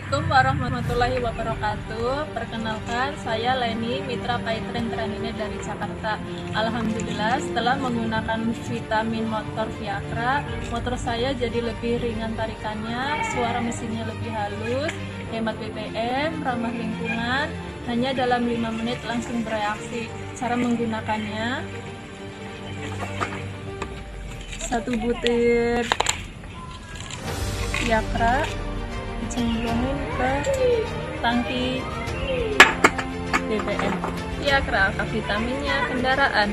Assalamualaikum warahmatullahi wabarakatuh. Perkenalkan, saya Leni Mitra Paitren Tranine dari Jakarta. Alhamdulillah, setelah menggunakan vitamin motor Viagra, motor saya jadi lebih ringan tarikannya, suara mesinnya lebih halus, hemat BBM, ramah lingkungan, hanya dalam 5 menit langsung bereaksi. Cara menggunakannya, satu butir Viagra dicemplungin ke tangki BBM. Viagra, vitaminnya kendaraan.